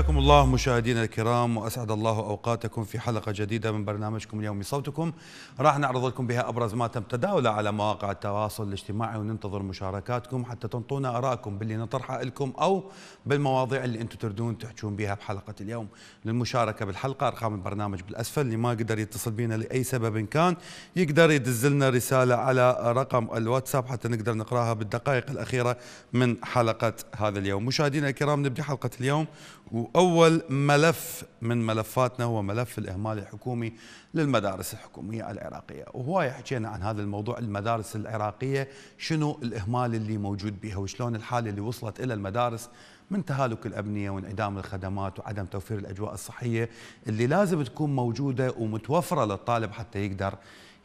حياكم الله مشاهدينا الكرام وأسعد الله أوقاتكم في حلقة جديدة من برنامجكم اليومي صوتكم. راح نعرض لكم بها أبرز ما تم تداوله على مواقع التواصل الاجتماعي وننتظر مشاركاتكم حتى تنطونا ارائكم باللي نطرحها لكم أو بالمواضيع اللي أنتم تردون تحجون بها بحلقة اليوم. للمشاركة بالحلقة أرقام البرنامج بالأسفل اللي ما قدر يتصل بينا لأي سبب كان يقدر يدز لنا رسالة على رقم الواتساب حتى نقدر نقراها بالدقائق الأخيرة من حلقة هذا اليوم. مشاهدينا الكرام نبدأ حلقة اليوم وأول ملف من ملفاتنا هو ملف الإهمال الحكومي للمدارس الحكومية العراقية وهوايه حكينا عن هذا الموضوع المدارس العراقية شنو الإهمال اللي موجود بها وشلون الحالة اللي وصلت إلى المدارس من تهالك الأبنية وانعدام الخدمات وعدم توفير الأجواء الصحية اللي لازم تكون موجودة ومتوفرة للطالب حتى يقدر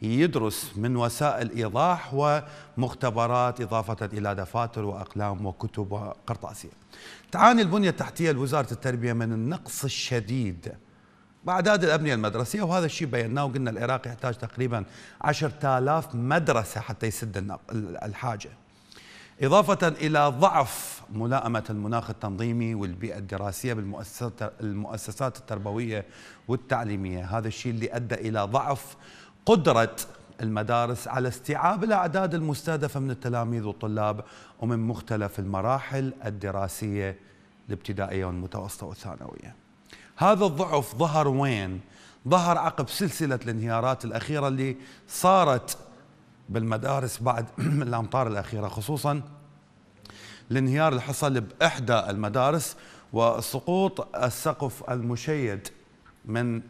يدرس من وسائل إيضاح ومختبرات إضافة إلى دفاتر وأقلام وكتب وقرطاسيه. تعاني البنية التحتية لوزارة التربية من النقص الشديد باعداد الأبنية المدرسية وهذا الشيء بيناه وقلنا العراق يحتاج تقريبا 10000 مدرسة حتى يسد الحاجة. إضافة إلى ضعف ملائمة المناخ التنظيمي والبيئة الدراسية بالمؤسسات المؤسسات التربوية والتعليمية هذا الشيء اللي أدى إلى ضعف قدرة المدارس على استيعاب الأعداد المستهدفة من التلاميذ والطلاب ومن مختلف المراحل الدراسية الابتدائية والمتوسطة والثانوية هذا الضعف ظهر وين؟ ظهر عقب سلسلة الانهيارات الأخيرة اللي صارت بالمدارس بعد الأمطار الأخيرة خصوصا الانهيار اللي حصل بإحدى المدارس وسقوط السقف المشيد من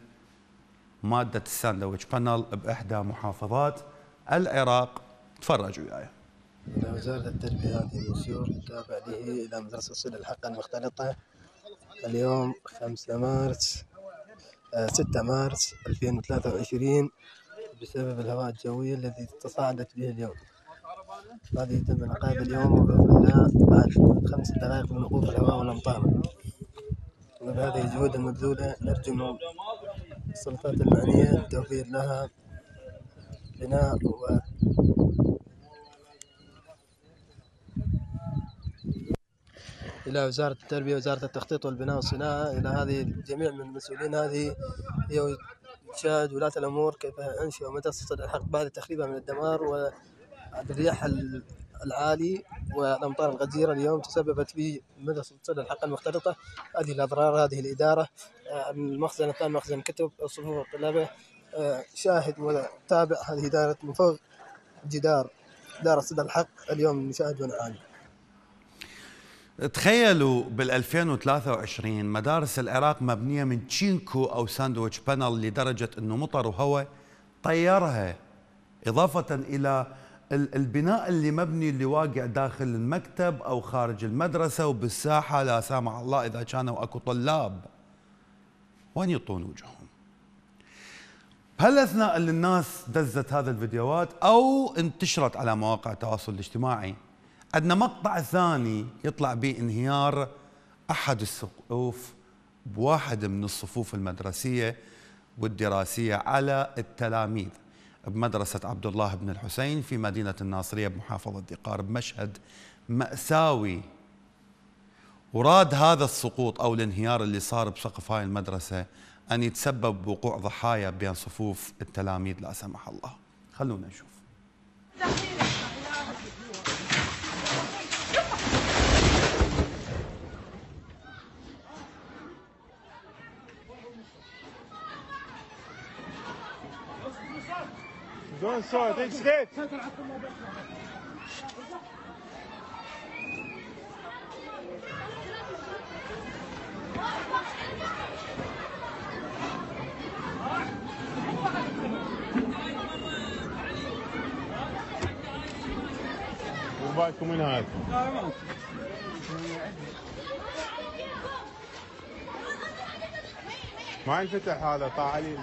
مادة ال sandwich panel بإحدى محافظات العراق. تفرجوا وياي. وزارة التربية هذه مسيور تابع له إلى مدرسة صلة الحق المختلطة. اليوم 5 مارس 6 مارس 2023 بسبب الهواء الجوي الذي تصاعدت به اليوم. هذه تم العقاب اليوم بعد خمس دقائق من وقوف الهواء والأمطار. وبهذه الجهود المبذولة نرجو السلطات المعنية توفير لها بناء و إلى وزارة التربية وزارة التخطيط والبناء والصناعة إلى هذه الجميع من المسؤولين. هذه هي تشاهد ولاة الأمور كيف أنشئوا مدرسة الحق بعد تخريبها من الدمار والرياح العالي والأمطار الغزيرة اليوم تسببت في مدرسة صدى الحق المختلطة. هذه الأضرار هذه الإدارة المخزن الثاني مخزن كتب صفوف الطلبة شاهد وتابع هذه إدارة من فوق جدار إدارة صدى الحق اليوم نشاهد ونعاني. تخيلوا بال 2023 مدارس العراق مبنية من تشينكو أو sandwich panel لدرجة أنه مطر وهواء طيرها إضافة إلى البناء اللي مبني اللي واقع داخل المكتب أو خارج المدرسة وبالساحة لا سامح الله إذا كانوا أكو طلاب. وين يطون وجههم؟ بهالاثناء اللي الناس دزت هذا الفيديوهات أو انتشرت على مواقع التواصل الاجتماعي عندنا مقطع ثاني يطلع به انهيار أحد السقوف بواحد من الصفوف المدرسية والدراسية على التلاميذ. بمدرسة عبد الله بن الحسين في مدينة الناصرية بمحافظة دقار بمشهد مأساوي. وراد هذا السقوط أو الانهيار اللي صار بسقف هاي المدرسة أن يتسبب بوقوع ضحايا بين صفوف التلاميذ لا سمح الله. خلونا نشوف. Go inside, it's dead. وباكم من هذا ما ينفتح هذا طاع علي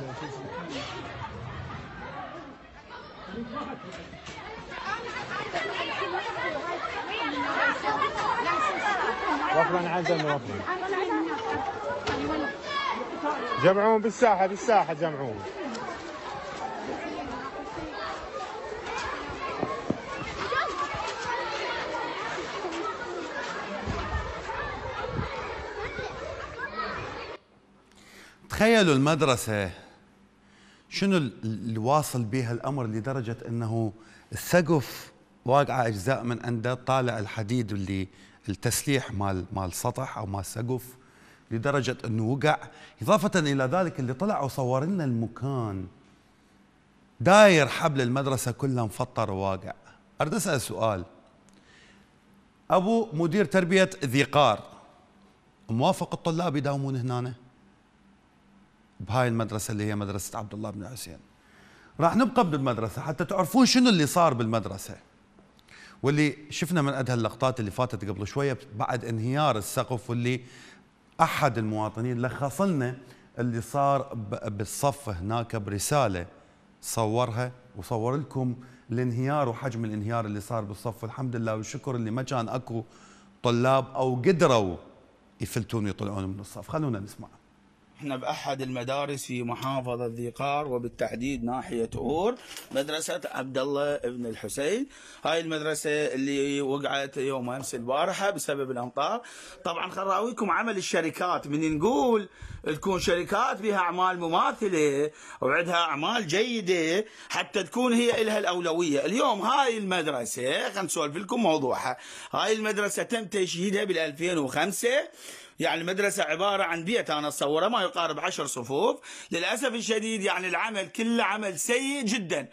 وفرا عزم وفرا جمعون بالساحة بالساحة جمعون. تخيلوا المدرسة شنو ال- اللي واصل بها الأمر لدرجة أنه السقف واقعة أجزاء من عنده طالع الحديد اللي التسليح مال مال سطح أو مال سقف لدرجة أنه وقع. إضافة إلى ذلك اللي طلع وصور لنا المكان. داير حبل المدرسة كله مفطر وواقع. أريد أسأل سؤال. أبو مدير تربية ذي قار موافق الطلاب يداومون هنا؟ بهاي المدرسة اللي هي مدرسة عبد الله بن حسين. راح نبقى بالمدرسة حتى تعرفون شنو اللي صار بالمدرسة. واللي شفنا من عندها اللقطات اللي فاتت قبل شوية بعد انهيار السقف واللي أحد المواطنين لخص لنا اللي صار بالصف هناك برسالة صورها وصور لكم الانهيار وحجم الانهيار اللي صار بالصف. والحمد لله والشكر اللي ما كان أكو طلاب أو قدروا يفلتون ويطلعون من الصف. خلونا نسمع. إحنا بأحد المدارس في محافظة ذي قار وبالتحديد ناحية أور مدرسة عبد الله بن الحسين. هاي المدرسة اللي وقعت يوم أمس البارحة بسبب الأمطار. طبعا خراويكم عمل الشركات. من نقول تكون شركات بها أعمال مماثلة وعندها أعمال جيدة حتى تكون هي لها الأولوية. اليوم هاي المدرسة خلينا نسولف لكم موضوعها. هاي المدرسة تم تشييدها بال 2005 يعني المدرسة عبارة عن بيت أنا أتصوره ما يقارب عشر صفوف. للأسف الشديد يعني العمل كله عمل سيء جدا.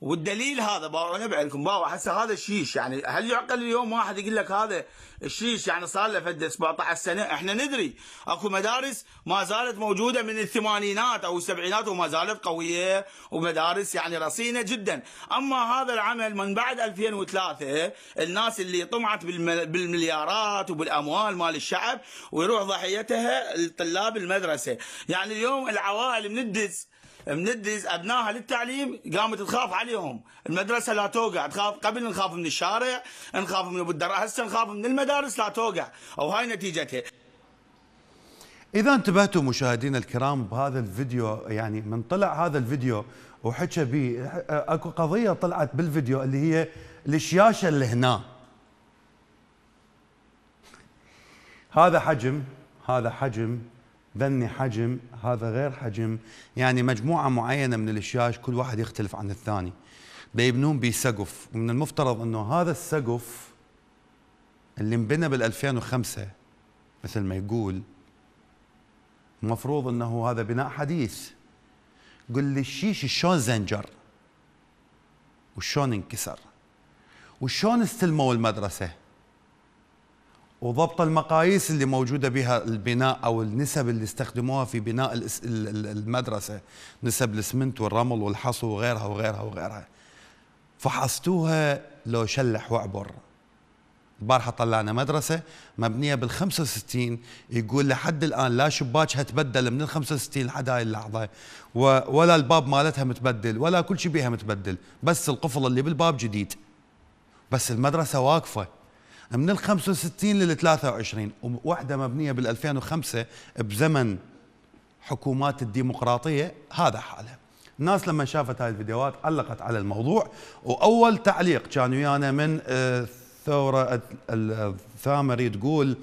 والدليل هذا باو أنا بعلكم باو هسه هذا الشيش يعني هل يعقل اليوم واحد يقول لك هذا الشيش يعني صار له فد 17 سنة؟ إحنا ندري. أكو مدارس ما زالت موجودة من الثمانينات أو السبعينات وما زالت قوية ومدارس يعني رصينة جدا. أما هذا العمل من بعد 2003 الناس اللي طمعت بالم- بالمليارات وبالأموال مال الشعب ويروح ضحيتها الطلاب المدرسة. يعني اليوم العوائل من الدز مندز ابنائها للتعليم قامت تخاف عليهم. المدرسة لا توقع تخاف قبل نخاف من الشارع نخاف من أبو الدرع هسه نخاف من المدارس لا توقع. أو هاي نتيجتها. إذا انتبهتوا مشاهدينا الكرام بهذا الفيديو يعني من طلع هذا الفيديو وحكى به أكو قضية طلعت بالفيديو اللي هي الشياشة اللي هنا. هذا حجم هذا حجم. ذني حجم هذا غير حجم. يعني مجموعة معينة من الاشياش كل واحد يختلف عن الثاني. بيبنون بسقف. ومن المفترض إنه هذا السقف اللي انبنى بال 2005 مثل ما يقول المفروض إنه هذا بناء حديث. قل لي الشيش شلون زنجر وشلون انكسر؟ وشلون استلموا المدرسة؟ وضبط المقاييس اللي موجودة بها البناء أو النسب اللي استخدموها في بناء المدرسة نسب الاسمنت والرمل والحصو وغيرها وغيرها وغيرها. فحصتوها لو شلح وعبر. البارحة طلعنا مدرسة مبنية بال 65 يقول لحد الآن لا شباكها تبدل من ال 65 لحد هاي اللحظة. و- ولا الباب مالتها متبدل ولا كل شيء بيها متبدل بس القفل اللي بالباب جديد. بس المدرسة واقفة. من ال 65 لل 23 وواحده مبنية بال 2005 بزمن حكومات الديمقراطية هذا حالها. الناس لما شافت هاي الفيديوهات علقت على الموضوع وأول تعليق كان ويانا من آه، ثوره ال- ال- الثامري تقول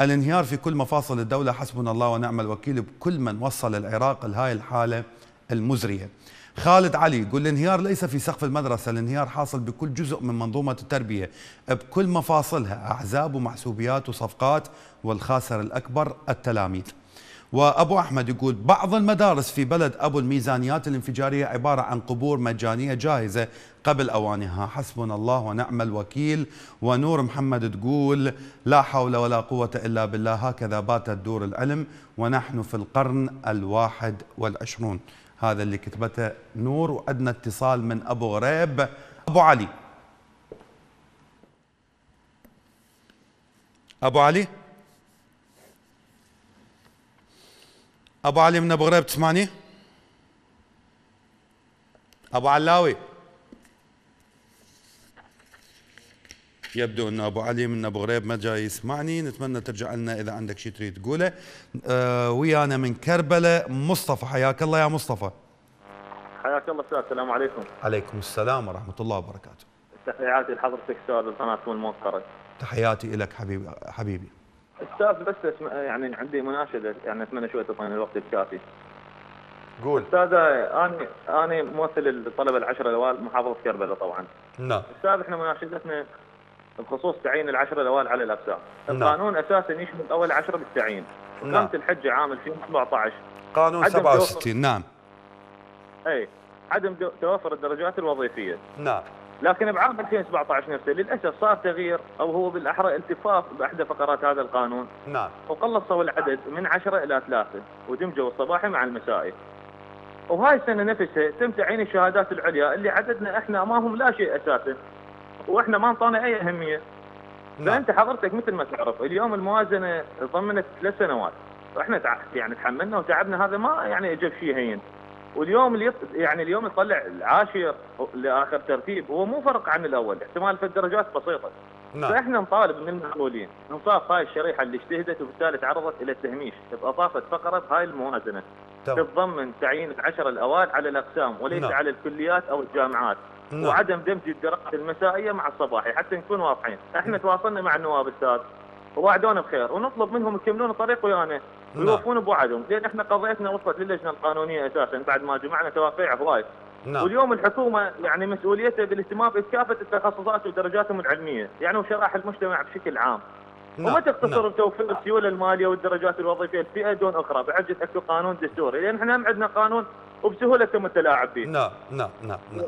الانهيار في كل مفاصل الدولة حسبنا الله ونعم الوكيل بكل من وصل العراق لهاي الحالة المزرية. خالد علي يقول الانهيار ليس في سقف المدرسة الانهيار حاصل بكل جزء من منظومة التربية بكل مفاصلها أحزاب ومحسوبيات وصفقات والخاسر الأكبر التلاميذ. وأبو أحمد يقول بعض المدارس في بلد أبو الميزانيات الانفجارية عبارة عن قبور مجانية جاهزة قبل أوانها. حسبنا الله ونعم الوكيل. ونور محمد تقول لا حول ولا قوة إلا بالله هكذا باتت دور العلم ونحن في القرن الواحد والعشرون. هذا اللي كتبته نور وعندنا اتصال من أبو غريب. أبو علي. أبو علي. أبو علي من أبو غريب تسمعني؟ أبو علاوي. يبدو أن أبو علي من أبو غريب ما جاي يسمعني. نتمنى ترجع لنا إذا عندك شيء تريد تقوله. آه ويانا من كربلاء مصطفى. حياك الله يا مصطفى. حياك الله أستاذ السلام عليكم. عليكم السلام ورحمة الله وبركاته. تحياتي لحضرتك أستاذ القناة الموقره تحياتي لك حبيبي حبيبي. أستاذ بس اسم... يعني عندي مناشدة يعني أتمنى شوية تعطيني الوقت الكافي. قول. أستاذ أنا أنا ممثل الطلبه العشره الأوائل محافظة كربلاء طبعا. نعم. أستاذ إحنا مناشدتنا بخصوص تعيين العشرة الأوائل على الأقسام. نعم. القانون أساسا يشمل اول عشره بالتعيين. نعم. وكانت الحجه عام 2017 قانون عدم 67 نعم. أي. عدم توافر الدرجات الوظيفية. نعم. لكن بعام 2017 نفسه للأسف صار تغيير أو هو بالأحرى التفاف باحدى فقرات هذا القانون. نعم. وقلصوا العدد من عشرة إلى ثلاثة ودمجوا الصباحي مع المسائي وهاي السنة نفسها تم تعيين الشهادات العليا اللي عددنا إحنا امامهم لا شيء أساسا. وإحنا ما انطانا أي أهمية. نعم. فانت حضرتك مثل ما تعرف اليوم الموازنة ضمنت ثلاث سنوات. وإحنا تع... يعني تحملنا وتعبنا هذا ما يعني اجى شيء هين. واليوم اللي يط... يعني اليوم يطلع العاشر لآخر ترتيب هو مو فرق عن الأول. احتمال في الدرجات بسيطة. نعم. فإحنا نطالب من المسؤولين انصاف هاي الشريحة اللي اجتهدت وبالتالي تعرضت إلى التهميش. اضافت فقرة بهاي الموازنة. تتضمن تعيين العشر الأوائل على الأقسام وليس نعم. على الكليات أو الجامعات. نعم. وعدم دمج الدراسات المسائية مع الصباحي حتى نكون واضحين. إحنا تواصلنا مع النواب أستاذ. ووعدونا بخير. ونطلب منهم يكملون الطريق ويانا. نعم. ويوفون بوعدهم. لأن إحنا قضيتنا وصلت للجنة القانونية أساسا بعد ما جمعنا توافيع هواي نعم. واليوم الحكومة يعني مسؤوليتها بالاهتمام بكافه التخصصات ودرجاتهم العلمية، يعني وشرائح المجتمع بشكل عام. وما نعم. تقتصر نعم. بتوفير السيوله المالية والدرجات الوظيفية؟ الفئه دون أخرى. بحجه أكو قانون دستوري، لأن إحنا عندنا قانون وبسهولة تم التلاعب فيه. نعم نعم نعم نعم.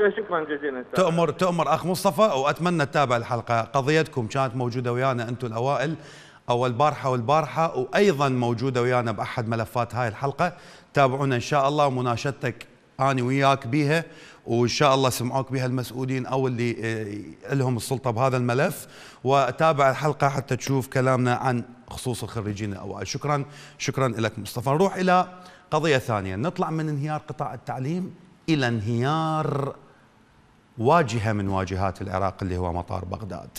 إيه، شكرا جزيلا. تؤمر تؤمر أخ مصطفى وأتمنى تتابع الحلقة. قضيتكم كانت موجودة ويانا أنتم الأوائل اول بارحه والبارحة وأيضا موجودة ويانا بأحد ملفات هاي الحلقة. تابعونا إن شاء الله ومناشدتك اني وياك بيها وإن شاء الله سمعوك بها المسؤولين أو اللي آه، لهم السلطة بهذا الملف. وتابع الحلقة حتى تشوف كلامنا عن خصوص الخريجين الأوائل. شكرا شكرا لك مصطفى. نروح إلى قضية ثانية. نطلع من انهيار قطاع التعليم إلى انهيار واجهة من واجهات العراق اللي هو مطار بغداد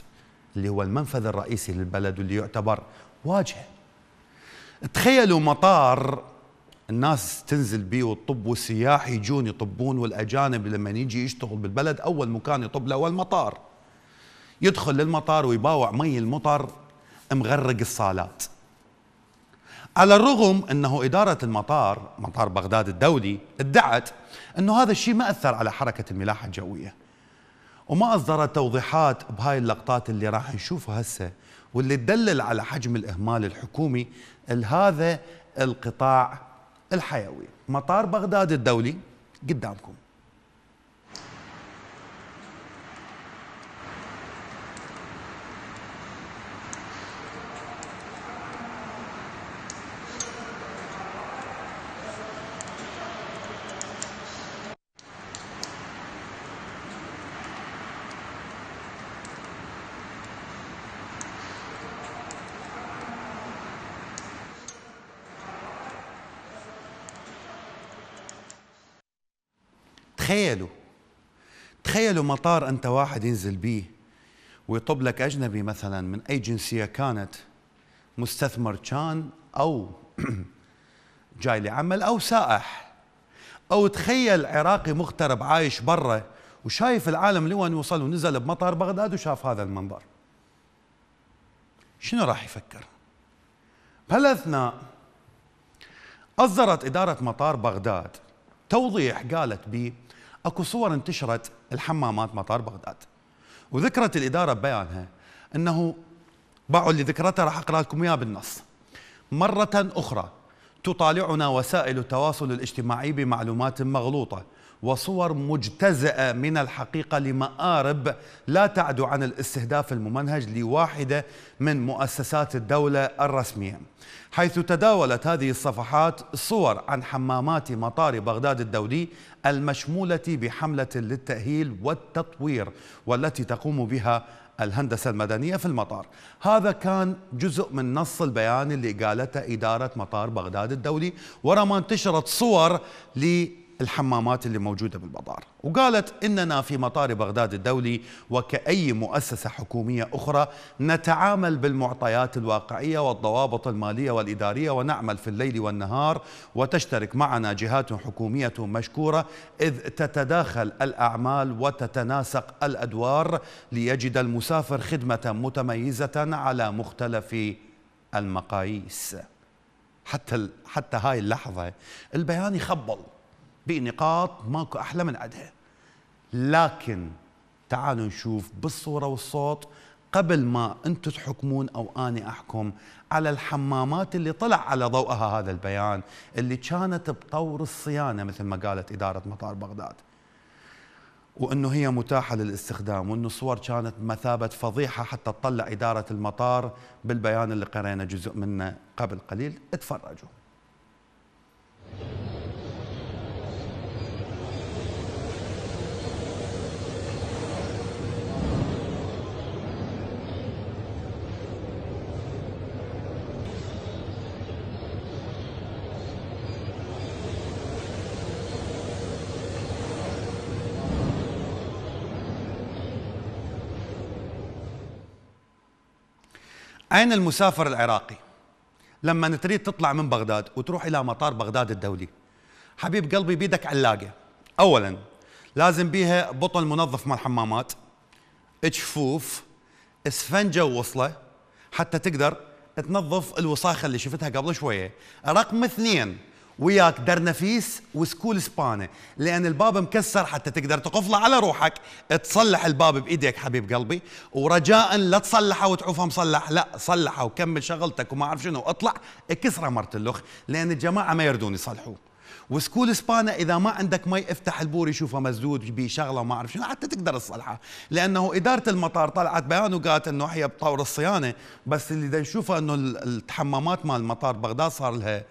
اللي هو المنفذ الرئيسي للبلد واللي يعتبر واجهة. تخيلوا مطار الناس تنزل بيه والطب والسياح يجون يطبون والأجانب لما يجي يشتغل بالبلد أول مكان يطب له هو المطار. يدخل للمطار ويباوع مي المطر مغرق الصالات. على الرغم أنه إدارة المطار مطار بغداد الدولي ادعت أنه هذا الشيء ما أثر على حركة الملاحة الجوية. وما اصدرت توضيحات بهاي اللقطات اللي راح نشوفها هسه واللي تدلل على حجم الإهمال الحكومي لهذا القطاع الحيوي. مطار بغداد الدولي قدامكم. تخيلوا تخيلوا مطار أنت واحد ينزل بيه ويطب لك أجنبي مثلا من أي جنسية كانت مستثمر كان أو جاي لعمل أو سائح. أو تخيل عراقي مغترب عايش برا وشايف العالم لوين وصل ونزل بمطار بغداد وشاف هذا المنظر. شنو راح يفكر؟ بهالأثناء أصدرت إدارة مطار بغداد توضيح قالت بي أكو صور انتشرت الحمامات مطار بغداد. وذكرت الإدارة ببيانها إنه باعوا اللي ذكرته راح أقرأ لكم إياه بالنص. مرة أخرى تطالعنا وسائل التواصل الاجتماعي بمعلومات مغلوطة وصور مجتزأة من الحقيقة لمآرب لا تعدو عن الاستهداف الممنهج لواحدة من مؤسسات الدولة الرسمية. حيث تداولت هذه الصفحات صور عن حمامات مطار بغداد الدولي المشمولة بحملة للتأهيل والتطوير والتي تقوم بها الهندسة المدنية في المطار. هذا كان جزء من نص البيان اللي قالته إدارة مطار بغداد الدولي ورا ما انتشرت صور للحمامات اللي موجودة بالمطار وقالت إننا في مطار بغداد الدولي وكأي مؤسسة حكومية أخرى نتعامل بالمعطيات الواقعية والضوابط المالية والإدارية ونعمل في الليل والنهار وتشترك معنا جهات حكومية مشكورة إذ تتداخل الأعمال وتتناسق الأدوار ليجد المسافر خدمة متميزة على مختلف المقاييس. حتى حتى هاي اللحظة البيان يخبل بنقاط ماكو أحلى من عدها. لكن تعالوا نشوف بالصورة والصوت قبل ما أنتم تحكمون أو أني أحكم على الحمامات اللي طلع على ضوءها هذا البيان اللي كانت بطور الصيانة مثل ما قالت إدارة مطار بغداد. وأنه هي متاحة للاستخدام وأنه الصور كانت بمثابه فضيحة حتى تطلع إدارة المطار بالبيان اللي قرينا جزء منه قبل قليل. اتفرجوا. أين المسافر العراقي؟ لما تريد تطلع من بغداد وتروح إلى مطار بغداد الدولي. حبيب قلبي بيدك علاقة. أولا لازم بيها بطل منظف مال حمامات. جفوف إسفنجة ووصلة. حتى تقدر تنظف الوساخة اللي شفتها قبل شوية. رقم اثنين وياك درنفيس وسكول سبانة لأن الباب مكسر حتى تقدر تقفله على روحك. تصلح الباب بإيديك حبيب قلبي. ورجاء لا تصلحه وتعوفه مصلح لا صلحه وكمل شغلتك وما أعرف شنو. اطلع. اكسره مرة اللخ. لأن الجماعة ما يردون يصلحوه. وسكول سبانا إذا ما عندك مي افتح البوري يشوفه مسدود بيه شغلة ما أعرف شنو. حتى تقدر تصلحه. لأنه إدارة المطار طلعت بيان وقالت إنه هي بطور الصيانة. بس اللي نشوفه إنه ال- الحمامات مال مطار بغداد صار لها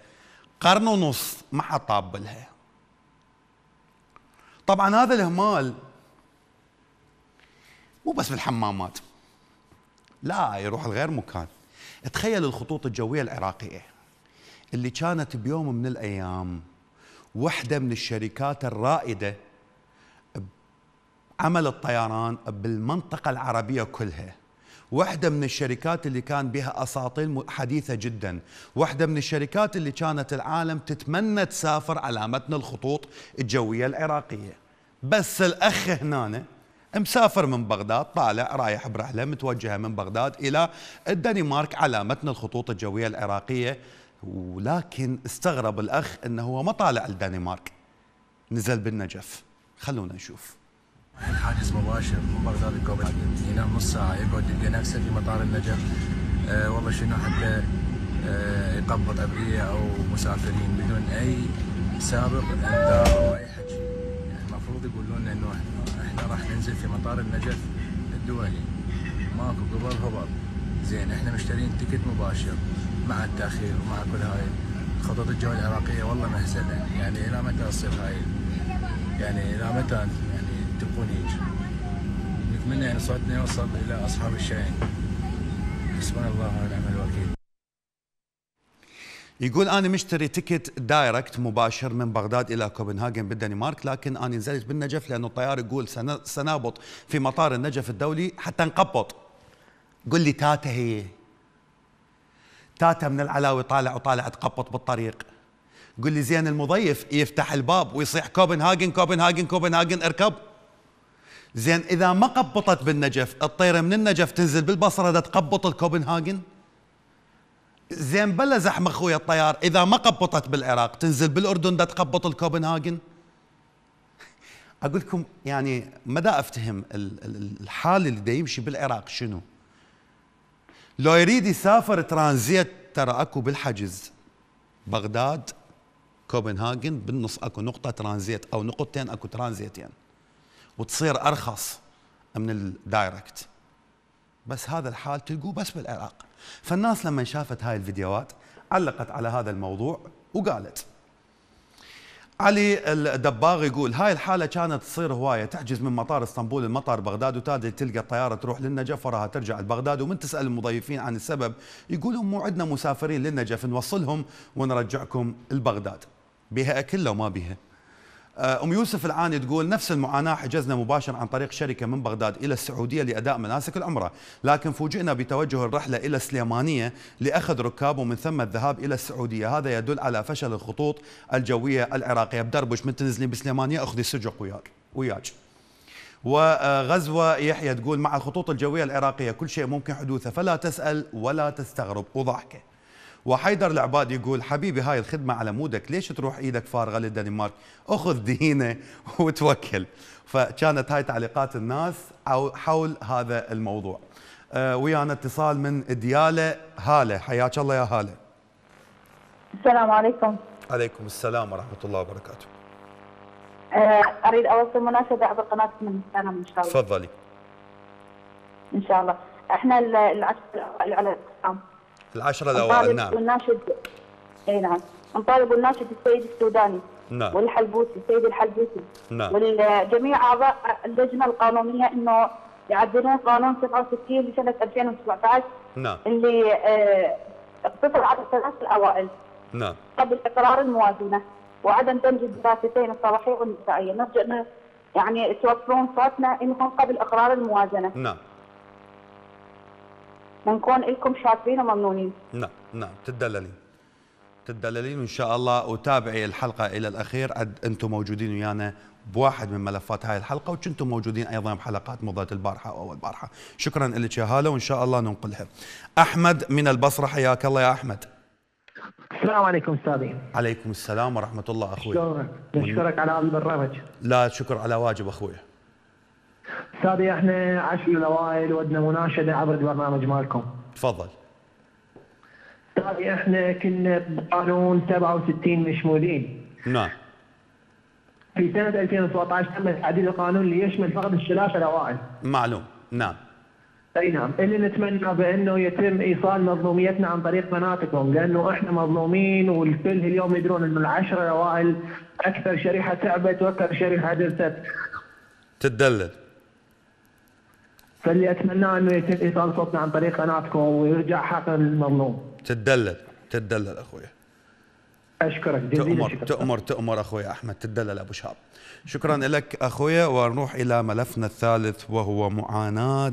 قرن ونص ما حد طاب لها طبعا هذا الاهمال مو بس بالحمامات لا يروح لغير مكان. تخيل الخطوط الجوية العراقية اللي كانت بيوم من الأيام وحدة من الشركات الرائدة عمل الطيران بالمنطقة العربية كلها. واحدة من الشركات اللي كان بها أساطيل حديثة جدا. واحدة من الشركات اللي كانت العالم تتمنى تسافر على متن الخطوط الجوية العراقية. بس الأخ هنا مسافر من بغداد طالع رايح برحلة متوجهة من بغداد إلى الدنمارك على متن الخطوط الجوية العراقية. ولكن استغرب الأخ أنه هو ما طالع الدنمارك. نزل بالنجف. خلونا نشوف. حاجز مباشر من بغداد لكوبنهاجن ينام نص ساعة يقعد يلقى نفسه في مطار النجف أه والله شنو حتى أه يقبض أبرية أو مسافرين بدون أي سابق إنذار أو أي حكي يعني المفروض يقولون لنا إنه إحنا- إحنا راح ننزل في مطار النجف الدولي. ماكو قبل هبط. زين إحنا مشترين تيكت مباشر. مع التأخير ومع كل هاي خطوط الجو العراقية والله مهزلة يعني إلى متى تصير هاي؟ يعني إلى متى؟ هيك؟ نتمنى يعني صوتنا يوصل إلى أصحاب الشأن. حسبنا الله ونعم الوكيل. يقول أنا مشتري ticket direct مباشر من بغداد إلى كوبنهاجن بالدنمارك لكن أنا نزلت بالنجف لأنه الطيار يقول سن- سنهبط في مطار النجف الدولي حتى نقبط قل لي تاتا هي. تاتا من العلاوي طالع وطالع تقبط بالطريق. قل لي زين المضيف يفتح الباب ويصيح كوبنهاجن كوبنهاجن كوبنهاجن اركب. زين إذا ما قبطت بالنجف الطيرة من النجف تنزل بالبصرة دا تقبط الكوبنهاجن؟ زين بلا زحمة اخويا الطيار إذا ما قبطت بالعراق تنزل بالأردن دا تقبط الكوبنهاجن؟ أقول لكم يعني ما دا افتهم ال- ال- الحال اللي دا يمشي بالعراق شنو؟ لو يريد يسافر ترانزيت ترى أكو بالحجز. بغداد كوبنهاجن بالنص أكو نقطة ترانزيت أو نقطتين أكو ترانزيتين. وتصير أرخص من الدايركت بس هذا الحال تلقوه بس بالعراق. فالناس لما شافت هاي الفيديوهات علقت على هذا الموضوع وقالت علي الدباغ يقول هاي الحالة كانت تصير هواية تحجز من مطار اسطنبول لمطار بغداد وتادي تلقى الطيارة تروح للنجف وراها ترجع لبغداد ومن تسأل المضيفين عن السبب يقولوا مو عندنا مسافرين للنجف نوصلهم ونرجعكم لبغداد. بها أكل لو ما بها أم يوسف العاني تقول نفس المعاناة حجزنا مباشر عن طريق شركة من بغداد إلى السعودية لأداء مناسك العمرة، لكن فوجئنا بتوجه الرحلة إلى السليمانية لأخذ ركاب ومن ثم الذهاب إلى السعودية، هذا يدل على فشل الخطوط الجوية العراقية، بدربش من تنزلين بسليمانية؟ أخذي السجق وياك وياك. وغزوة يحيى تقول مع الخطوط الجوية العراقية كل شيء ممكن حدوثه فلا تسأل ولا تستغرب. وضحكة وحيدر العباد يقول حبيبي هاي الخدمة على مودك. ليش تروح إيدك فارغة للدنمارك؟ أخذ دهينة وتوكل. فكانت هاي تعليقات الناس حول هذا الموضوع. آه ويانا اتصال من ديالة هالة. حياك الله يا هالة. السلام عليكم. عليكم السلام ورحمة الله وبركاته. آه، أريد أوصل مناشدة عبر قناتكم من السلام إن شاء الله. تفضلي. إن شاء الله. إحنا ال- العشر الأوائل على الاقسام العشرة الأوائل نطالب نعم. والناشد اي نعم. نطالب والناشد السيد السوداني نعم. والحلبوسي السيد الحلبوسي. نعم. والجميع أعضاء اللجنة القانونية إنه يعدلون قانون 67 لسنة 2017 نعم. اللي آه، اقتصر على الثلاث الأوائل. نعم. قبل إقرار الموازنة وعدم دمج الدراستين الصباحيه والنسائية، نرجو يعني توفرون صوتنا إنهم قبل إقرار الموازنة، نعم. ونكون لكم شاكرين وممنونين. نعم نعم تدللين تدللين وإن شاء الله. وتابعي الحلقة إلى الأخير. عد أنتم موجودين ويانا بواحد من ملفات هاي الحلقة وكنتم موجودين أيضا بحلقات مضت البارحة أو اول بارحه شكرا لك يا هالة وإن شاء الله ننقلها. أحمد من البصرة حياك الله يا أحمد. السلام عليكم أستاذي. عليكم السلام ورحمة الله أخوي. شلونك؟ نشكرك على هذا البرنامج. لا شكر على واجب أخوي. أستاذي إحنا عشر الاوائل ودنا مناشدة عبر البرنامج مالكم. تفضل. أستاذي إحنا كنا بقانون 67 مشمولين. نعم. في سنة 2017 تم تعديل القانون ليشمل فقط الثلاثه الاوائل معلوم. نعم. أي نعم. اللي نتمنى بأنه يتم إيصال مظلوميتنا عن طريق قناتكم لأنه إحنا مظلومين والكل اليوم يدرون إنه العشره الاوائل أكثر شريحة تعبت وأكثر شريحة درست. تدلل. فاللي اتمناه أنه يتم ايصال صوتنا عن طريق قناتكم ويرجع حق المظلوم. تدلل تدلل أخوي. أشكرك جزيلا تؤمر الشكر تؤمر تؤمر أخوي أحمد. تدلل أبو شهاب. شكرا لك أخوي ونروح إلى ملفنا الثالث وهو معاناة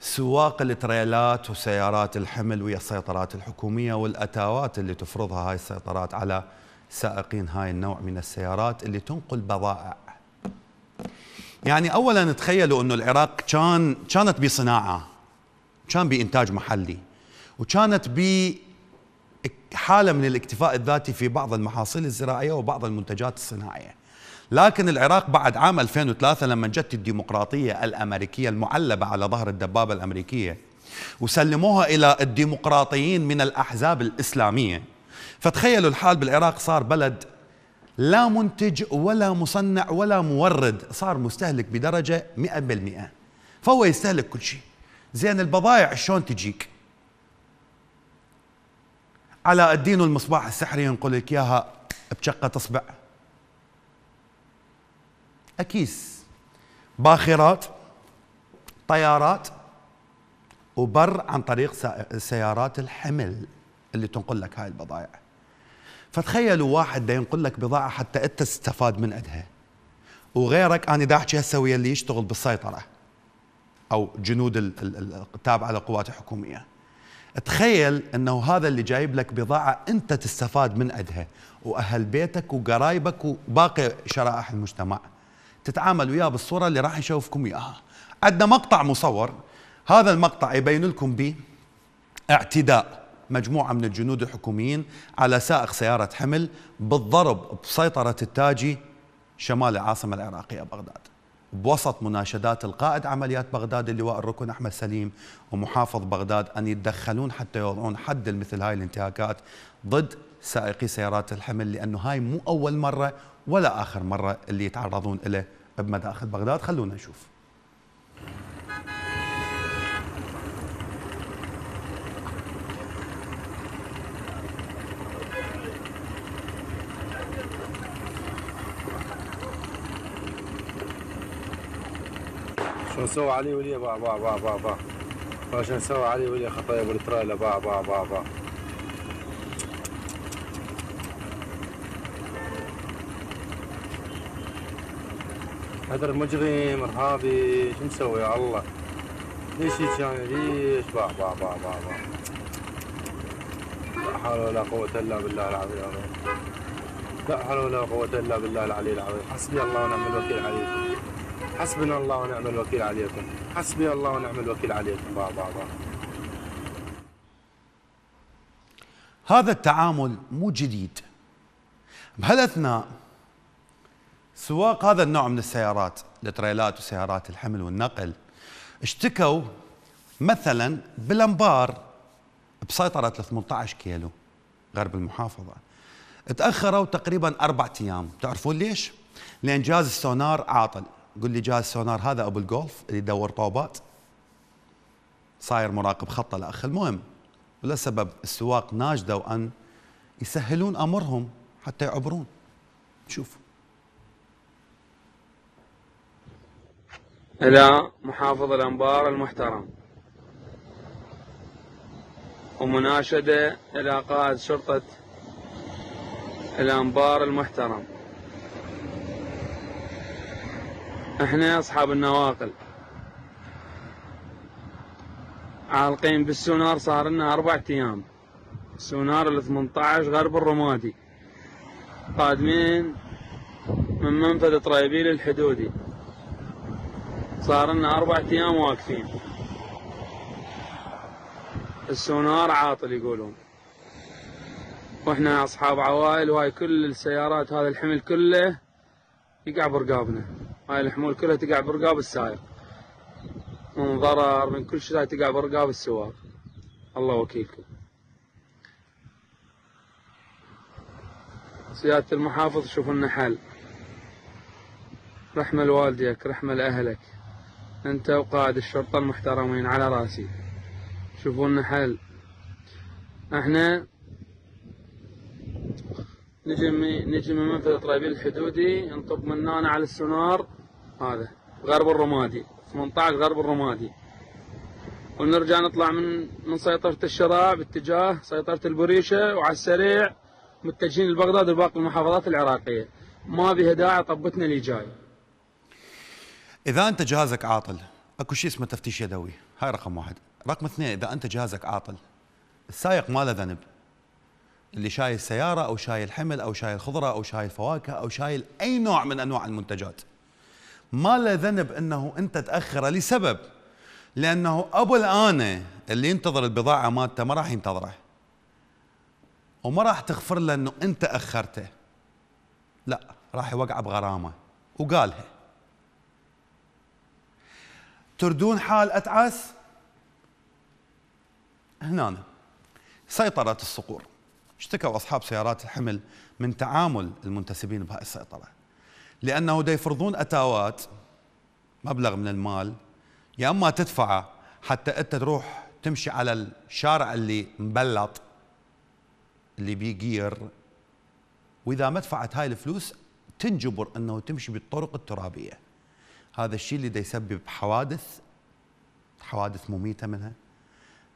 سواق التريلات وسيارات الحمل ويا السيطرات الحكومية والأتاوات اللي تفرضها هاي السيطرات على سائقين هاي النوع من السيارات اللي تنقل بضائع. يعني اولا تخيلوا إنه العراق كان كانت بصناعة كان بإنتاج محلي وكانت ب حالة من الاكتفاء الذاتي في بعض المحاصيل الزراعية وبعض المنتجات الصناعية. لكن العراق بعد عام 2003 لما جت الديمقراطية الأمريكية المعلبة على ظهر الدبابة الأمريكية وسلموها إلى الديمقراطيين من الأحزاب الإسلامية. فتخيلوا الحال بالعراق صار بلد لا منتج ولا مصنع ولا مورد صار مستهلك بدرجة 100% فهو يستهلك كل شيء. زين البضائع شلون تجيك؟ على الدين المصباح السحري ينقل لك إياها بشقة اصبع أكيس. باخرات طيارات وبر عن طريق سيارات الحمل اللي تنقل لك هاي البضائع. فتخيلوا واحد دا ينقل لك بضاعة حتى انت تستفاد من عندها وغيرك أنا دا احكي هسه ويا اللي يشتغل بالسيطرة. أو جنود ال- ال- ال- التابعه للقوات الحكوميه تخيل إنه هذا اللي جايب لك بضاعة انت تستفاد من عندها وأهل بيتك وقرايبك وباقي شرائح المجتمع. تتعامل وياه بالصورة اللي راح يشوفكم إياها. عندنا مقطع مصور. هذا المقطع يبين لكم به اعتداء. مجموعة من الجنود الحكوميين على سائق سيارة حمل بالضرب بسيطرة التاجي شمال العاصمه العراقيه بغداد. بوسط مناشدات القائد عمليات بغداد اللواء الركن أحمد سليم ومحافظ بغداد أن يتدخلون حتى يوضعون حد لمثل هاي الانتهاكات ضد سائقي سيارات الحمل لأنه هاي مو أول مرة ولا آخر مرة اللي يتعرضون له بمداخل بغداد. خلونا نشوف. شو نسوي علي ولي باع باع باع باع باع عشان نسوي علي ولي خطايا بالتريلا باع باع باع باع هذا المجرم ارهابي شو مسوي يا الله؟ ليش هيك يعني؟ ليش؟ باع باع باع باع باع لا حول ولا قوة إلا بالله العلي العظيم. لا حول ولا قوة إلا بالله العلي العظيم. حسبي الله ونعم الوكيل عليكم حسبنا الله ونعم الوكيل عليكم. حسبي الله ونعم الوكيل عليكم. با با با. هذا التعامل مو جديد. بهالاثناء سواق هذا النوع من السيارات التريلات وسيارات الحمل والنقل اشتكوا مثلا بالانبار بسيطرة 18 كيلو غرب المحافظة. تأخروا تقريبا أربع أيام. تعرفون ليش؟ لأن جهاز السونار عاطل. قل لي جهاز السونار هذا أبو الجولف اللي يدور طوبات. صاير مراقب خطة الاخ المهم. ولسبب السواق ناجدوا ان يسهلون أمرهم حتى يعبرون. شوف إلى محافظ الأنبار المحترم. ومناشدة إلى قائد شرطة الأنبار المحترم. إحنا أصحاب النواقل. عالقين بالسونار صار لنا أربعة أيام. سونار ال 18 غرب الرمادي. قادمين من منفذ طريبيل الحدودي صار لنا أربعة أيام واقفين. السونار عاطل يقولون. وإحنا اصحاب عوائل وهاي كل السيارات هذا الحمل كله يقع برقابنا. هاي الحمول كلها تقع برقاب السائق من ضرر من كل شيء تقع برقاب السواق الله وكيلكم. سيادة المحافظ شوف لنا حل. رحمة لوالديك رحمة لأهلك أنت وقائد الشرطة المحترمين على رأسي. شوفوا لنا حل. إحنا نجي نجي من منفذ طريبيل الحدودي نطب من هنا على السونار. هذا غرب الرمادي 18 غرب الرمادي. ونرجع نطلع من من سيطرة الشراع باتجاه سيطرة البريشة وعلى السريع متجهين لبغداد وباقي المحافظات العراقية. ما بها داعي طبتنا اللي جاي. إذا أنت جهازك عاطل أكو شيء اسمه تفتيش يدوي. هاي رقم واحد. رقم اثنين إذا أنت جهازك عاطل السائق ما له ذنب. اللي شايل سيارة أو شايل حمل أو شايل خضرة أو شايل فواكه أو شايل أي نوع من أنواع المنتجات. ما له ذنب أنه أنت تأخره لسبب لأنه أبو الآنة اللي ينتظر البضاعة مالته ما راح ينتظره. وما راح تغفر له أنه أنت أخرته. لا راح يوقع بغرامة. وقالها تردون حال أتعس هنا سيطرة الصقور. اشتكوا أصحاب سيارات الحمل من تعامل المنتسبين بهاي السيطرة. لأنه دا يفرضون أتاوات مبلغ من المال يا أما تدفعه حتى أنت تروح تمشي على الشارع اللي مبلط اللي بيه جير وإذا ما دفعت هاي الفلوس تنجبر أنه تمشي بالطرق الترابية. هذا الشيء اللي دا يسبب حوادث حوادث مميتة منها.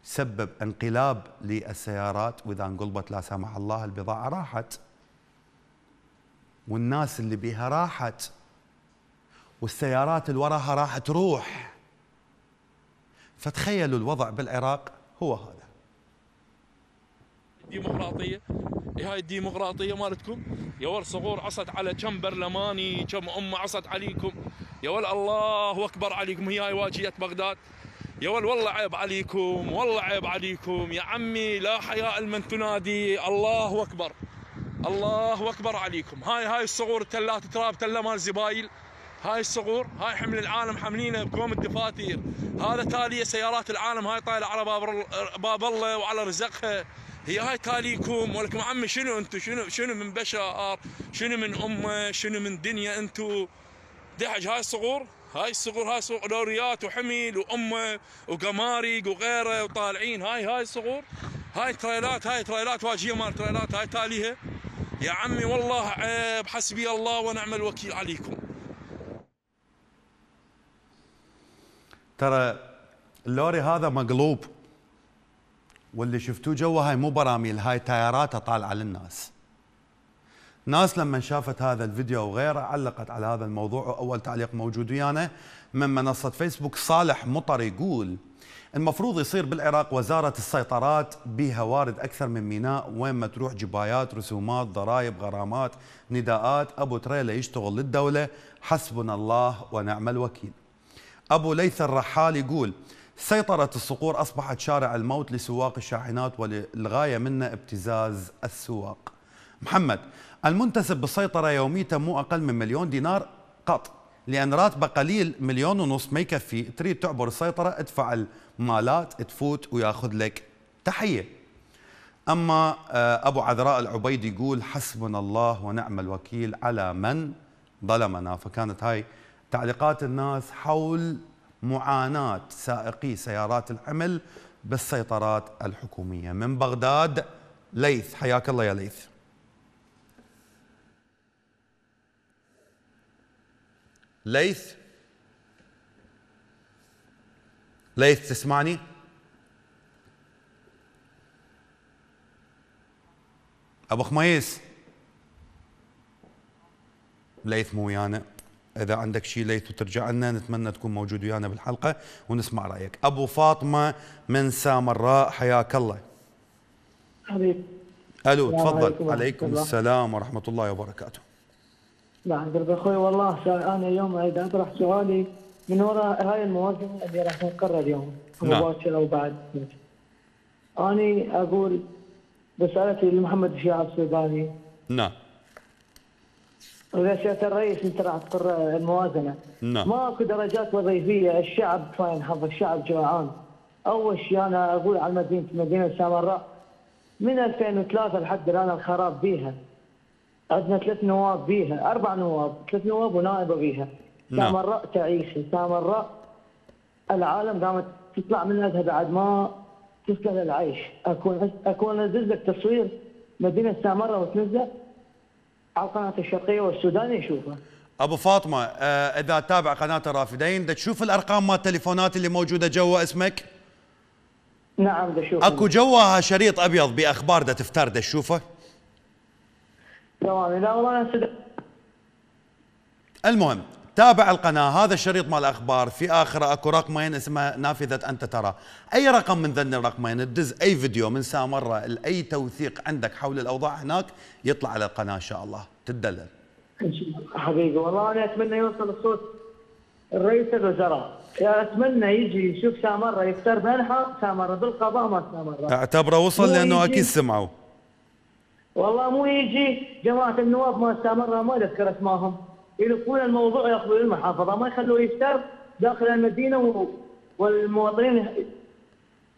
سبب انقلاب للسيارات وإذا انقلبت لا سمح الله البضاعة راحت. والناس اللي بيها راحت والسيارات اللي وراها راح تروح فتخيلوا الوضع بالعراق هو هذا. ديمقراطية. إيه هاي الديمقراطية مالتكم؟ يا ول صغور عصت على كم برلماني كم أمة عصت عليكم. يا ول الله أكبر عليكم. هي هاي واجهة بغداد. يا ول والله عيب عليكم والله عيب عليكم. يا عمي لا حياء لمن تنادي. الله أكبر. الله أكبر عليكم. هاي هاي الصغور التلات تراب تلة مال زبايل. هاي الصغور هاي حمل العالم حاملينه بكوم الدفاتير. هذا تالية سيارات العالم هاي طايلة على باب باب الله وعلى رزقها هي هاي تاليكم. ولكم عمي شنو أنتم شنو شنو من بشر؟ شنو من أمة؟ شنو من دنيا أنتم دحج هاي الصغور؟ هاي الصغور هاي صغور لوريات وحمل وأمة وقمارق وغيره وطالعين. هاي هاي الصغور هاي تريلات هاي تريلات واجهه مال تريلات هاي تاليها. يا عمي والله عيب حسبي الله ونعم الوكيل عليكم. ترى اللوري هذا مقلوب واللي شفتوه جوا هاي مو براميل هاي تايراته طالعة للناس. ناس لما شافت هذا الفيديو وغيره علقت على هذا الموضوع واول تعليق موجود ويانا من منصة فيسبوك صالح مطر يقول المفروض يصير بالعراق وزارة السيطرات بها وارد أكثر من ميناء وين ما تروح جبايات رسومات ضرائب غرامات نداءات. أبو تريلا يشتغل للدولة. حسبنا الله ونعم الوكيل. أبو ليث الرحال يقول سيطرة الصقور أصبحت شارع الموت لسواق الشاحنات وللغاية منه ابتزاز السواق. محمد المنتسب بالسيطرة يوميته مو أقل من مليون دينار قط. لأن راتبه قليل مليون ونص ما يكفي. تريد تعبر السيطرة ادفع المالات تفوت وياخذ لك تحية. أما آه، أبو عذراء العبيد يقول حسبنا الله ونعم الوكيل على من ظلمنا. فكانت هاي تعليقات الناس حول معاناة سائقي سيارات الحمل بالسيطرات الحكومية. من بغداد ليث. حياك الله يا ليث. ليث. ليث تسمعني؟ أبو خميس. ليث مو ويانا. إذا عندك شيء ليث وترجع لنا نتمنى تكون موجود ويانا بالحلقة ونسمع رأيك. أبو فاطمة من سامراء حياك الله. حبيب ألو تفضل. عليكم. السلام ورحمة الله وبركاته. نعم أخوي والله أنا اليوم أطرح سؤالي من وراء هاي الموازنة اللي راح نقرر اليوم نعم. مباشره أو بعد. اني أقول رسالتي لمحمد الشيعة السوداني. نعم. إذا سياده الرئيس أنت راح تقرر الموازنة. نعم. ماكو درجات وظيفية الشعب فاين حظ؟ الشعب جوعان. أول شيء أنا أقول على مدينه مدينة سامراء من 2003 لحد الآن الخراب بيها. عندنا ثلاث نواب بيها أربع نواب ثلاث نواب ونائبة بيها. نعم. سامراء تعيش سامراء العالم قامت تطلع منها بعد ما تسكن العيش. اكون اكون انزل لك تصوير مدينة سامراء وتنزل على القناة الشرقية والسودان يشوفها. أبو فاطمة آه إذا تابع قناة الرافدين دا تشوف الأرقام مال التليفونات اللي موجودة جوا اسمك؟ نعم دا شوف أكو جواها شريط أبيض بأخبار دا تفتر دا تشوفه؟ تمام. لا والله أنا المهم تابع القناة هذا الشريط مال الاخبار في آخره أكو رقمين اسمها نافذة أنت ترى. أي رقم من ذن الرقمين؟ تدز أي فيديو من سامره لأي توثيق عندك حول الأوضاع هناك يطلع على القناة إن شاء الله. تدلل. حقيقي والله أنا أتمنى يوصل الصوت. الرئيس الوزراء يا أتمنى يجي يشوف سامره يفتر بانحاء سامره بالقضاء ما سامره أعتبره وصل لأنه أكيد سمعوا والله مو يجي جماعة النواب ما سامره ما أذكر اسمائهم يلفون الموضوع ياخذون المحافظة ما يخلوه يفتر داخل المدينة و... والمواطنين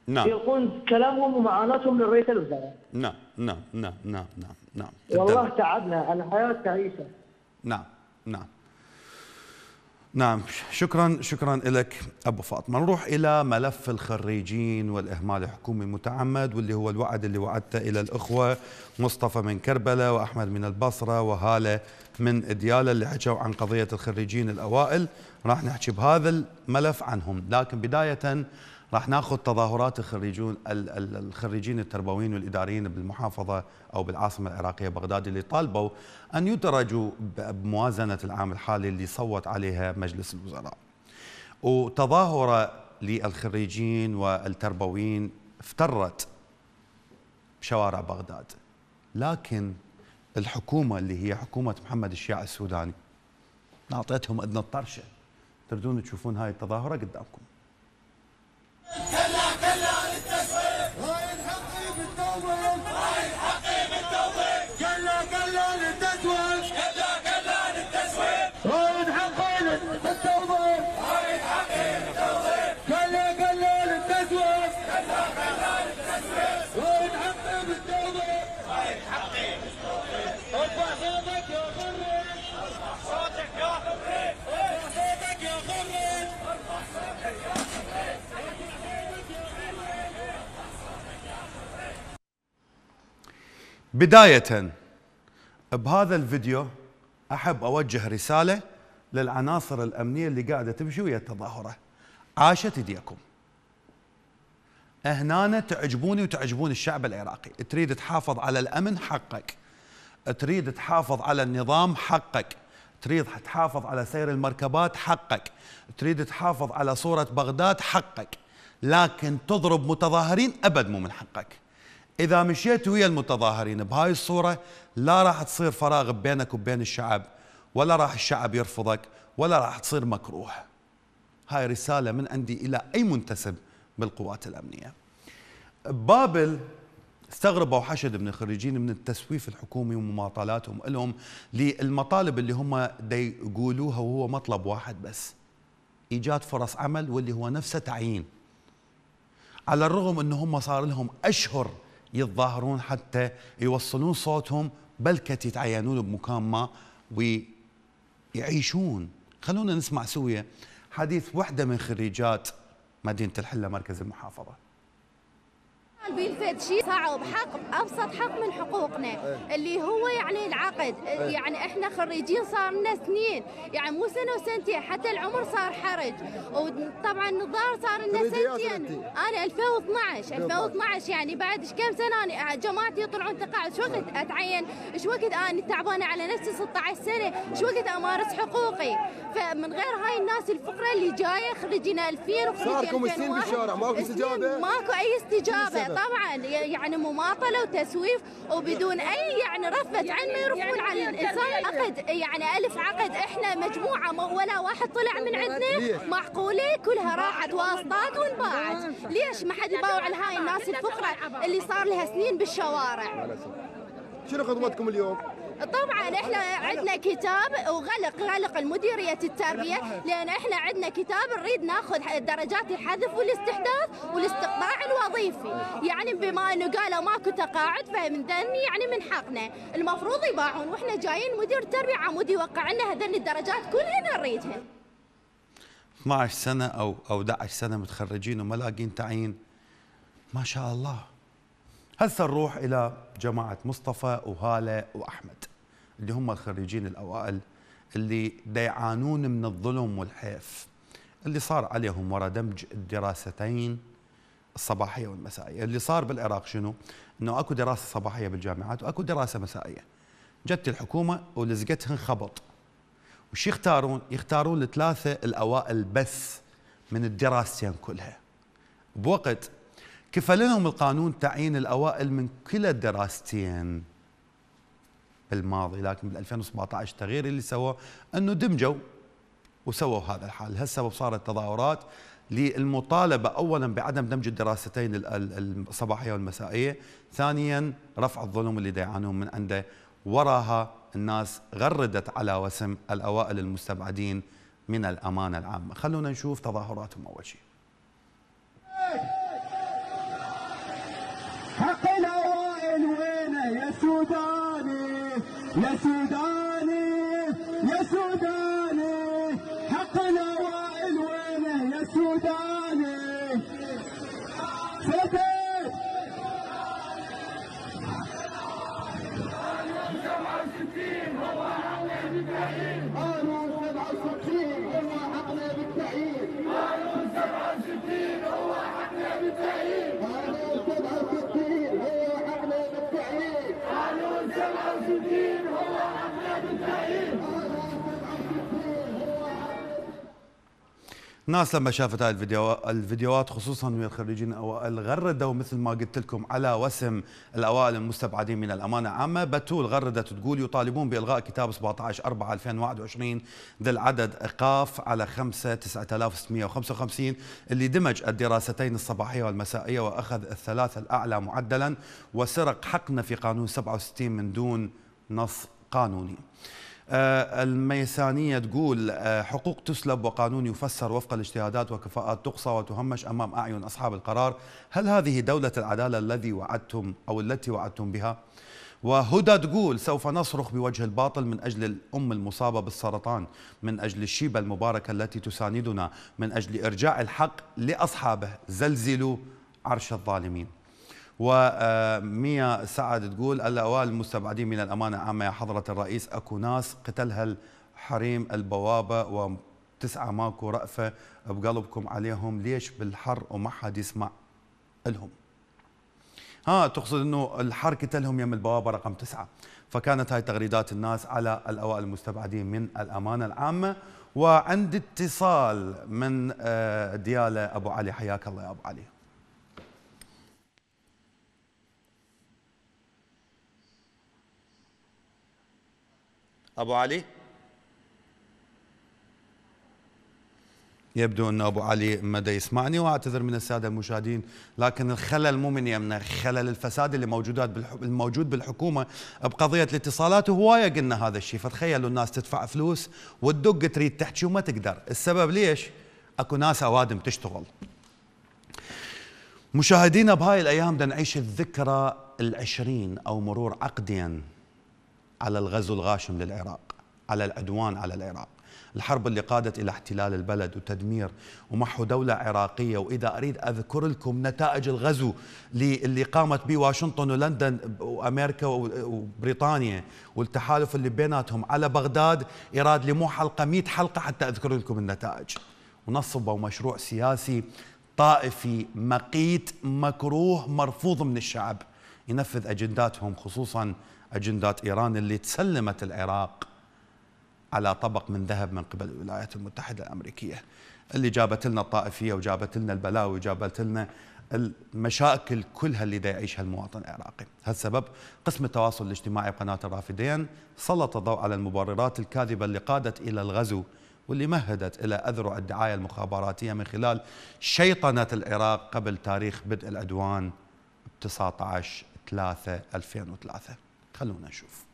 نعم. يلقون كلامهم ومعاناتهم للرئيس الوزراء. نعم نعم نعم نعم نعم نعم. والله تعبنا الحياة تعيسة. نعم نعم. نعم شكرا شكرا لك أبو فاطمة. نروح إلى ملف الخريجين والإهمال الحكومي المتعمد واللي هو الوعد اللي وعدته إلى الأخوة مصطفى من كربلاء وأحمد من البصرة وهالة من ديالة اللي حكوا عن قضية الخريجين الأوائل. راح نحكي بهذا الملف عنهم. لكن بداية راح ناخذ تظاهرات الخريجون ال- ال- الخريجين التربويين والإداريين بالمحافظة أو بالعاصمة العراقية بغداد اللي طالبوا أن يدرجوا بموازنة العام الحالي اللي صوت عليها مجلس الوزراء. وتظاهرة للخريجين والتربويين افترت بشوارع بغداد. لكن الحكومة اللي هي حكومة محمد الشيع السوداني اعطيتهم اذن الطرشة. تريدون تشوفون هاي التظاهرة قدامكم. كلا بداية بهذا الفيديو أحب أوجه رسالة للعناصر الأمنية اللي قاعدة تمشي ويا التظاهرة عاشت إيديكم. هنا تعجبوني وتعجبون الشعب العراقي. تريد تحافظ على الأمن حقك. تريد تحافظ على النظام حقك. تريد تحافظ على سير المركبات حقك. تريد تحافظ على صورة بغداد حقك. لكن تضرب متظاهرين أبد مو من حقك. إذا مشيت ويا المتظاهرين بهاي الصورة لا راح تصير فراغ بينك وبين الشعب ولا راح الشعب يرفضك ولا راح تصير مكروه. هاي رسالة من عندي إلى أي منتسب بالقوات الأمنية. بابل استغربوا حشد من الخريجين من التسويف الحكومي ومماطلاتهم لهم للمطالب اللي هم دي يقولوها وهو مطلب واحد بس. إيجاد فرص عمل واللي هو نفسه تعيين. على الرغم إن هم صار لهم أشهر يتظاهرون حتى يوصلون صوتهم بلكة يتعينون بمكان ما ويعيشون. خلونا نسمع سويا حديث واحدة من خريجات مدينة الحلة مركز المحافظة بينفذ شيء صعب حق أبسط حق من حقوقنا اللي هو يعني العقد يعني إحنا خريجين صار لنا سنين يعني مو سنة وسنتين حتى العمر صار حرج وطبعا النظار صار لنا سنتين. أنا 2012 2012 يعني بعد كم سنة أنا جماعتي يطلعون تقاعد شو وقت أتعين؟ إيش وقت أنا تعبانه على نفسي 16 سنة؟ إيش وقت أمارس حقوقي؟ فمن غير هاي الناس الفقرة اللي جاية خريجين 2000 وخريجين صاركم سنين بالشارع ماكو إستجابة؟ ماكو أي استجابة؟ طبعا يعني مماطله وتسويف وبدون اي يعني رفه عين ما يرفون على الانسان عقد يعني الف عقد إحنا مجموعه ما ولا واحد طلع من عندنا معقوله كلها راحت واسطات وانباعت ليش ما حد يباوع لهاي الناس الفقره اللي صار لها سنين بالشوارع شنو خطوتكم اليوم؟ طبعا إحنا عندنا كتاب وغلق غلق المديرية التربية لأن إحنا عندنا كتاب نريد ناخذ درجات الحذف والاستحداث والاستقطاع الوظيفي. يعني بما إنه قالوا ماكو تقاعد فمن ذني يعني من حقنا. المفروض يباعون وإحنا جايين مدير التربيه عمود يوقع لنا هذول الدرجات كلها نريدها. 12 سنة أو أو 11 سنة متخرجين وما لاقين تعيين. ما شاء الله. هسه نروح إلى جماعة مصطفى وهالة وأحمد اللي هم الخريجين الأوائل اللي دا يعانون من الظلم والحيف اللي صار عليهم ورا دمج الدراستين الصباحية والمسائية اللي صار بالعراق شنو؟ أنه أكو دراسة صباحية بالجامعات وأكو دراسة مسائية جت الحكومة ولزقتهن خبط وش يختارون؟ يختارون الثلاثة الأوائل بس من الدراستين كلها بوقت كفل لهم القانون تعيين الأوائل من كلا الدراستين بالماضي لكن بال 2017 التغيير اللي سووه أنه دمجوا وسووا هذا الحال. لهالسبب صارت تظاهرات للمطالبة أولا بعدم دمج الدراستين ال- ال- الصباحية والمسائية ثانيا رفع الظلم اللي يعانون من عنده. وراها الناس غردت على وسم الأوائل المستبعدين من الأمانة العامة. خلونا نشوف تظاهراتهم أول شيء حق الاوائل وينه يا سوداني يا سوداني يا سوداني. الناس لما شافت هاي الفيديو الفيديوهات خصوصا من الخريجين الاوائل غردوا مثل ما قلت لكم على وسم الأوائل المستبعدين من الأمانة العامه بتول غردت تقول يطالبون بإلغاء كتاب 17 4 2021 ذي العدد إيقاف على 5 9655 اللي دمج الدراستين الصباحية والمسائية وأخذ الثلاثه الأعلى معدلا وسرق حقنا في قانون 67 من دون نص قانوني. الميسانية تقول آه، حقوق تسلب وقانون يفسر وفق الاجتهادات وكفاءات تقصى وتهمش أمام أعين أصحاب القرار. هل هذه دولة العدالة الذي وعدتم أو التي وعدتم بها؟ وهدى تقول سوف نصرخ بوجه الباطل من أجل الأم المصابة بالسرطان من أجل الشيبة المباركة التي تساندنا من أجل إرجاع الحق لأصحابه. زلزلوا عرش الظالمين. وميا سعد تقول الأوائل المستبعدين من الأمانة العامة يا حضرة الرئيس أكو ناس قتلها الحريم البوابة وتسعة ماكو رأفة بقلبكم عليهم. ليش بالحر وما حد يسمع لهم؟ ها تقصد إنه الحر قتلهم يم البوابة رقم تسعة. فكانت هاي تغريدات الناس على الأوائل المستبعدين من الأمانة العامة. وعندي اتصال من آه، ديالة أبو علي حياك الله يا أبو علي. أبو علي؟ يبدو أن أبو علي مدى يسمعني وأعتذر من السادة المشاهدين لكن الخلل مو من يمنا خلل الفساد اللي موجودات. الموجود بالحكومة بقضية الاتصالات وهواية قلنا هذا الشيء. فتخيلوا الناس تدفع فلوس وتدق تريد تحكي وما تقدر. السبب ليش؟ أكو ناس أوادم تشتغل. مشاهدينا بهاي الأيام بدنا نعيش الذكرى العشرين أو مرور عقدين. على الغزو الغاشم للعراق على العدوان على العراق. الحرب اللي قادت إلى احتلال البلد وتدمير ومحو دولة عراقية وإذا أريد أذكر لكم نتائج الغزو اللي قامت به واشنطن ولندن وأمريكا وبريطانيا والتحالف اللي بيناتهم على بغداد إراد لي مو حلقة 100 حلقة حتى أذكر لكم النتائج. ونصبوا مشروع سياسي طائفي مقيت مكروه مرفوض من الشعب. ينفذ أجنداتهم خصوصا أجندات إيران اللي تسلمت العراق على طبق من ذهب من قبل الولايات المتحدة الأمريكية. اللي جابت لنا الطائفية وجابت لنا البلاوي وجابت لنا المشاكل كلها اللي دا يعيشها المواطن العراقي. هالسبب قسم التواصل الاجتماعي بقناة الرافدين سلط الضوء على المبررات الكاذبة اللي قادت إلى الغزو واللي مهدت إلى أذرع الدعاية المخابراتية من خلال شيطنة العراق قبل تاريخ بدء العدوان 19 3 2003 خلونا نشوف.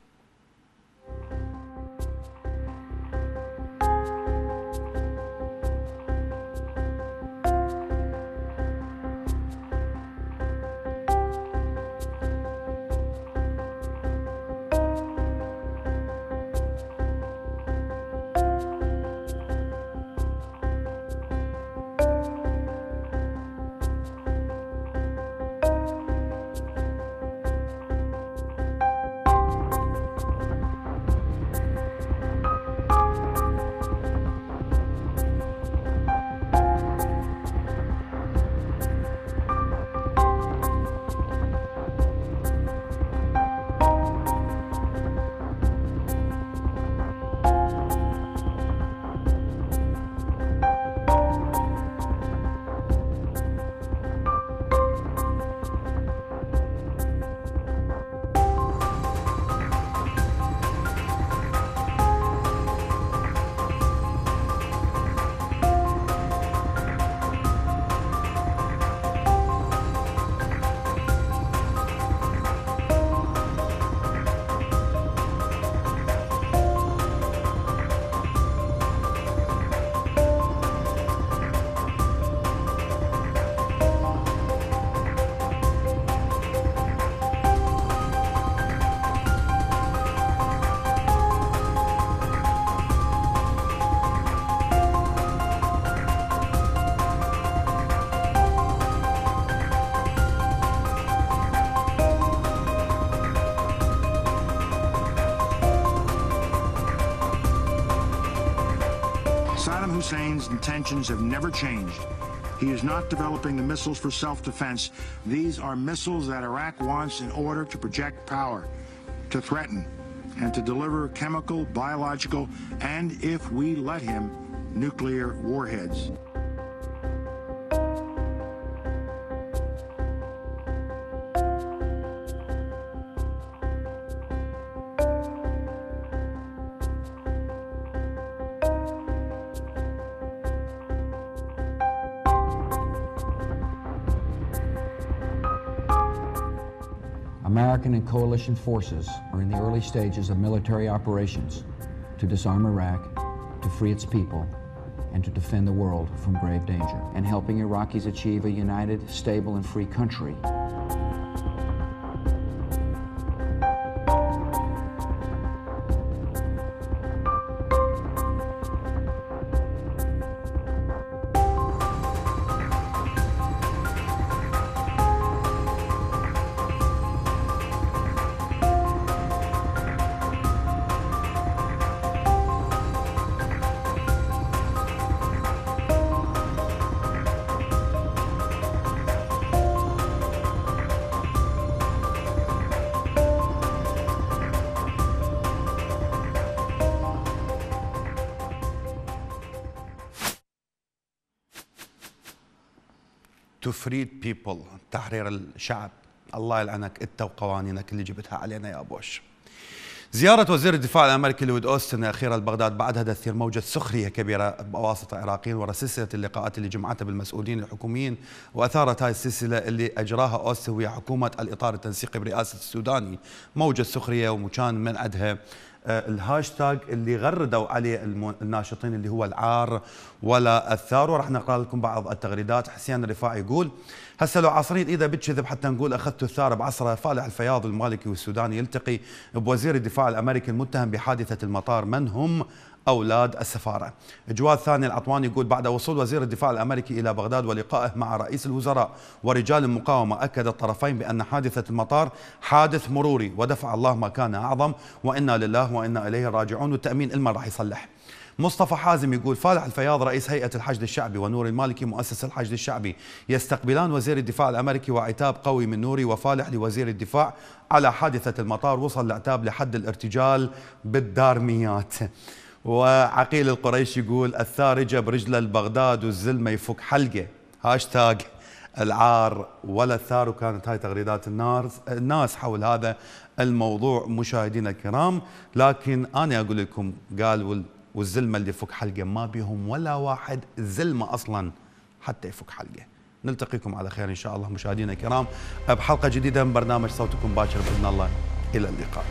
Hussein's intentions have never changed. He is not developing the missiles for self-defense. These are missiles that Iraq wants in order to project power, to threaten, and to deliver chemical, biological, and, if we let him, nuclear warheads. American and coalition forces are in the early stages of military operations to disarm Iraq, to free its people, and to defend the world from grave danger, and helping Iraqis achieve a united, stable, and free country. الشعب. الله يلعنك انت وقوانينك اللي جبتها علينا يا بوش زيارة وزير الدفاع الأمريكي لويد أوستن أخيرا لبغداد بعدها تثير موجة سخرية كبيرة بأوساط العراقيين وراء سلسلة اللقاءات اللي جمعتها بالمسؤولين الحكوميين وأثارت هاي السلسلة اللي أجراها أوستن ويا حكومة الإطار التنسيقي برئاسة السوداني. موجة سخرية وكان من آه، الهاشتاج اللي غردوا عليه الناشطين اللي هو العار ولا الثار. وراح نقرأ لكم بعض التغريدات. حسين الرفاعي يقول هسه لو عصرين اذا بتكذب حتى نقول أخذت الثار بعصره فالح الفياض المالكي والسوداني يلتقي بوزير الدفاع الأمريكي المتهم بحادثة المطار. من هم؟ أولاد السفارة. جواد ثاني العطواني يقول بعد وصول وزير الدفاع الأمريكي إلى بغداد ولقائه مع رئيس الوزراء ورجال المقاومة أكد الطرفين بأن حادثة المطار حادث مروري ودفع الله ما كان أعظم وإنا لله وإنا إليه راجعون والتأمين إلما راح يصلح. مصطفى حازم يقول فالح الفياض رئيس هيئة الحشد الشعبي ونور المالكي مؤسس الحشد الشعبي يستقبلان وزير الدفاع الأمريكي وعتاب قوي من نوري وفالح لوزير الدفاع على حادثة المطار وصل العتاب لحد الارتجال بالدارميات وعقيل القريش يقول الثارجة برجله لبغداد والزلمة يفك حلقة. هاشتاج العار ولا الثار وكانت هاي تغريدات الناس الناس حول هذا الموضوع مشاهدينا الكرام. لكن أنا أقول لكم قال وال- والزلمة اللي يفك حلقة ما بيهم ولا واحد زلمة أصلا حتى يفك حلقة. نلتقيكم على خير إن شاء الله مشاهدينا الكرام. بحلقة جديدة من برنامج صوتكم باكر بإذن الله. إلى اللقاء.